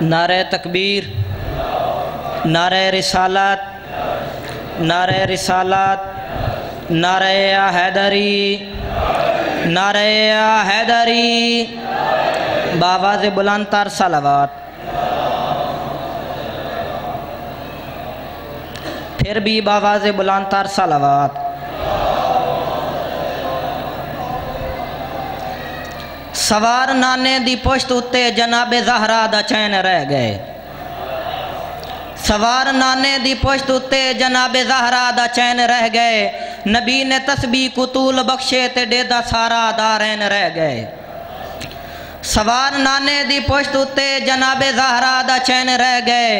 نعرہ تکبیر، نعرہ رسالت نعرہ رسالت، نعرہ حیدری نعرہ حیدری باواز بلند تر صلوات۔ پھر بھی باواز بلند تر صلوات۔ سوار نانے دی پشت اتے جناب زہرا دا چین رہ گئے۔ سوار نانے دی پشت اتے جناب زہرا دا چین رہ گئے۔ نبی نے تسبیح کتول بخشے تے دے سارا دارین رہ گئے۔ سوار نانے دی پشت اتے جناب زہرا دا چین رہ گئے۔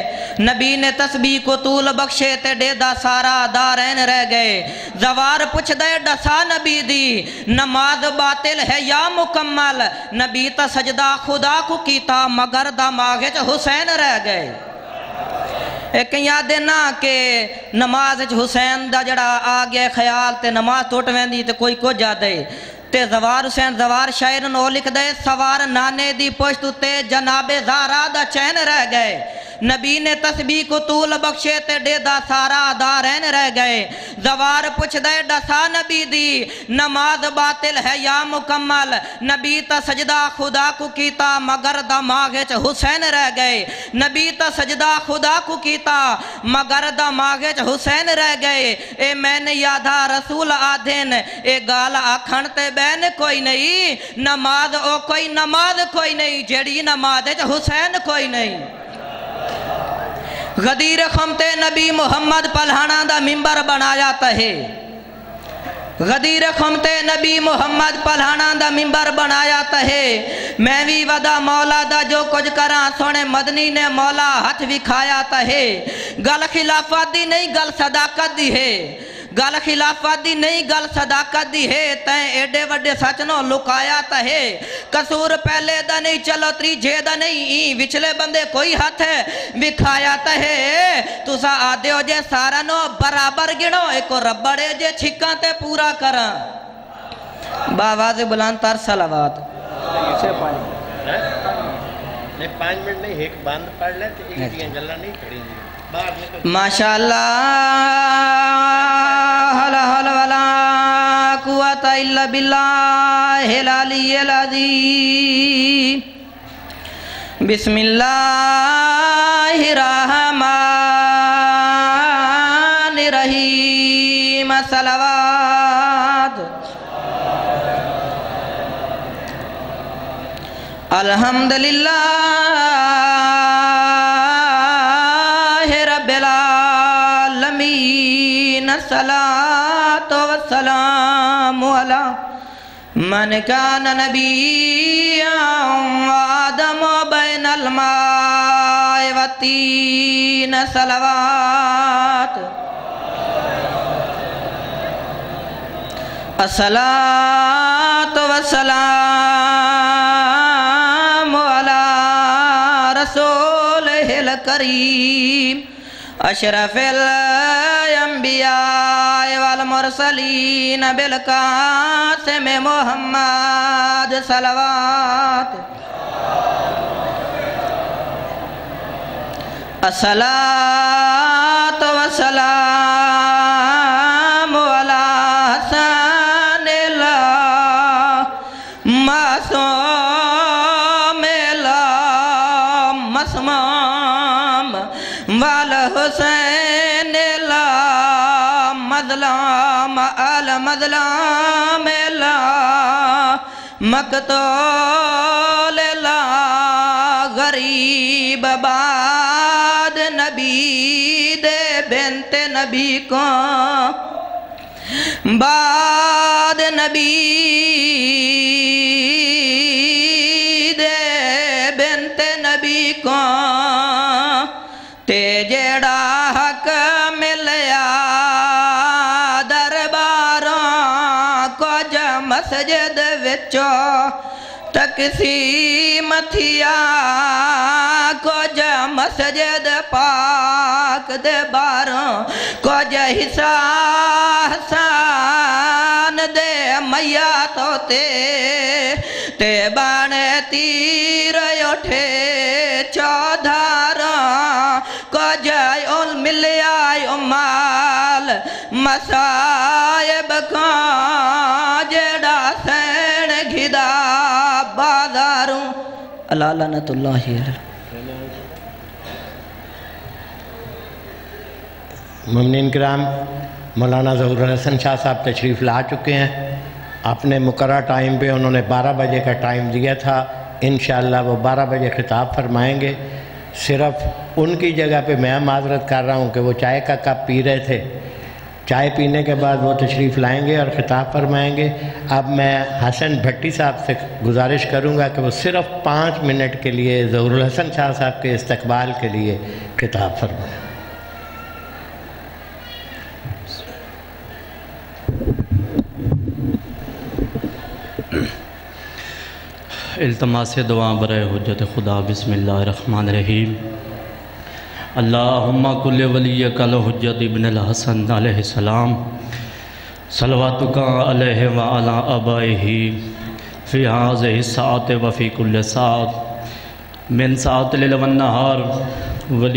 نبی نے تسبیح کو طول بخشے تے دے دا سارا دارین رہ گئے۔ زوار پچھ دے ڈسا نبی دی۔ نماز باطل ہے یا مکمل؟ نبی تا سجدہ خدا کو کیتا مگر دا ماغچ حسین رہ گئے۔ ایک یاد دینا کہ نماز حسین دا جڑا آگے خیال تے نماز ٹوٹ ویندی تے کوئی کو جا دے۔ تے زوار حسین زوار شاعر نو لکھ دے سوار نانے دی پشت تے جناب زارا دا چین رہ گئے نبی نے تسبیح کو طول بخشے تے دے دا سارا دارین رہ گئے۔ زوار پچھ دے ڈسا نبی دی؟ نماز باطل ہے یا مکمل؟ نبی تا سجدہ خدا کو کیتا، مگر دا ماغچ حسین رہ گئے۔ نبی تا سجدہ خدا کو کیتا، مگر دا ماغچ حسین رہ گئے۔ اے میں نے یادہ رسول آدھین اے گال آکھن تے بین کوئی نہیں۔ نماز او کوئی نماز کوئی نہیں جڑی نماز حسین کوئی نہیں۔ غدیر خمتے نبی محمد پلہانا دا ممبر بنایا تہے۔ غدیر خمتے نبی محمد پلہانا دا ممبر بنایا تہے۔ میں بھی ودا مولا دا جو کچھ کراں، سونے مدنی نے مولا ہاتھ وکھایا تہے۔ گل خلافت دی نہیں، گل صداقت دی ہے۔ گل خلافت دی نہیں گل صداقت دی ہے تین ایڈے وڈے سچ نو لکایا تا ہے قصور پہلے دا نہیں چلو تری جے دا نہیں وچلے بندے کوئی ہاتھ ہے وکھایا تا ہے تو سا آدھے ہو جے سارا نو برابر گنو ایکو ربڑے جے چھکاں تے پورا کراں باواز بلان تر سلوات اسے پانچ نہیں پانچ منٹ نہیں ایک باندھ پڑھ تو ایک نہیں کھڑی نکل ماشاءاللہ قوة إلا بالله العلي العظيم. بسم الله الرحمن الرحيم. صلوات. الحمد لله رب العالمين. الصلاة والسلام على من كان نبيا وآدم بين الماء والتين صلوات. الصلاة والسلام على رسوله الكريم أشرف الله الأنبياء والمرسلين بالقاسم محمد صلوات. الصلاة والسلام على حسن الله معصوم الله مسمام والحسين مظلم المظلم الله مقتول الله غریب بعد نبی دے بنت نبی کو بعد نبی دے بنت نبی کو۔ تقسیم تھیا کچھ مسجد پاک دے باراں کچھ حصہ حسان دے میا تو تے تے بانے تیر اٹھے چودھارا کو جائے ال مل آئے مال مسائب کان جیڑا سین گھدا اللہ لعنت اللہ ممنین کرام، مولانا ظہور الحسن شاہ صاحب تشریف لا چکے ہیں۔ اپنے مقررہ ٹائم پہ انہوں نے بارہ بجے کا ٹائم دیا تھا۔ انشاءاللہ وہ بارہ بجے خطاب فرمائیں گے۔ صرف ان کی جگہ پہ میں معذرت کر رہا ہوں کہ وہ چائے کا کپ پی رہے تھے۔ چائے پینے کے بعد وہ تشریف لائیں گے اور خطاب فرمائیں گے۔ اب میں حسن بھٹی صاحب سے گزارش کروں گا کہ وہ صرف پانچ منٹ کے لیے ظہور الحسن شاہ صاحب کے استقبال کے لیے خطاب فرمائیں۔ التماس دعا برائے حجت خدا، بسم اللہ الرحمن الرحیم۔ اللہم کل ولی کل حجت ابن الحسن علیہ السلام صلواتکا علیہ وعلا ابائہی فی حاضر ساعت وفی کل ساعت من ساعت لیل والنہار ولی